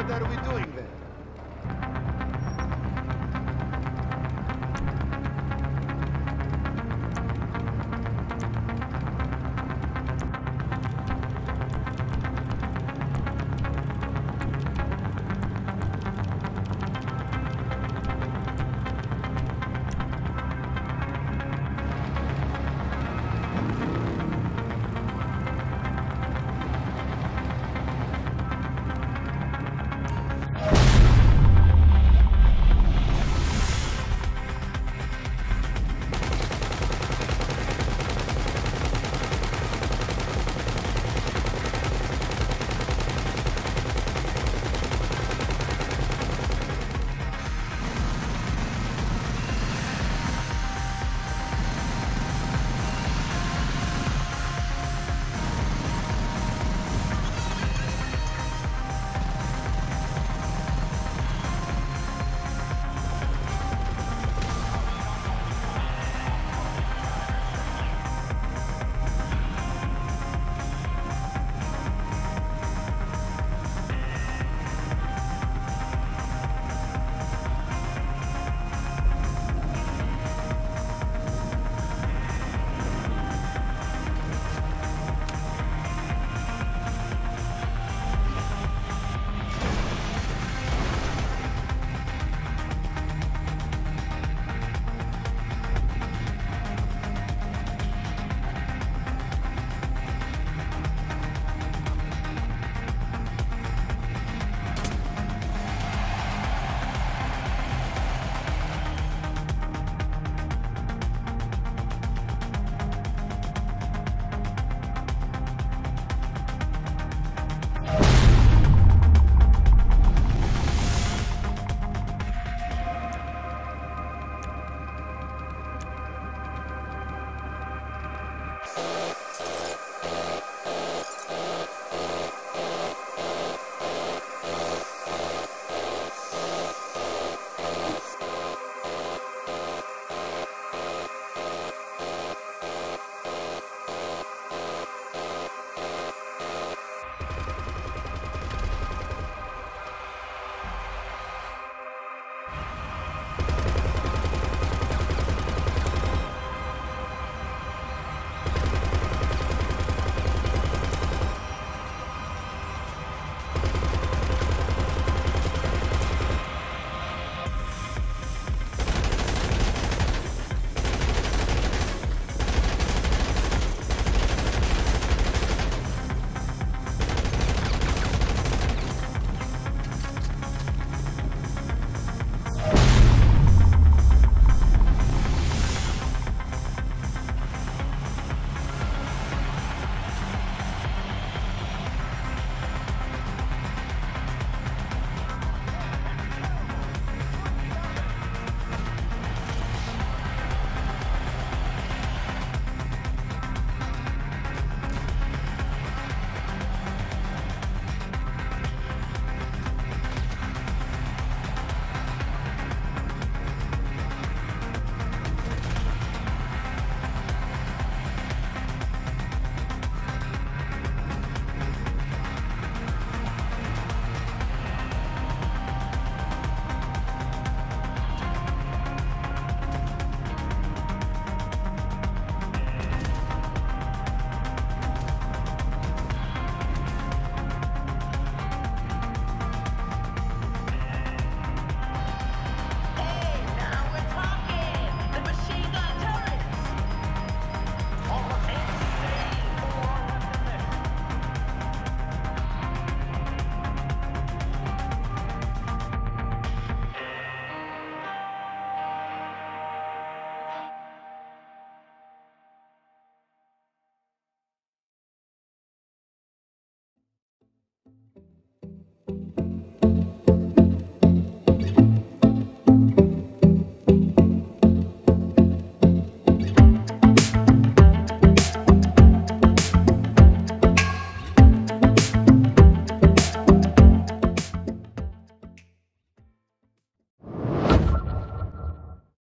What are we doing then?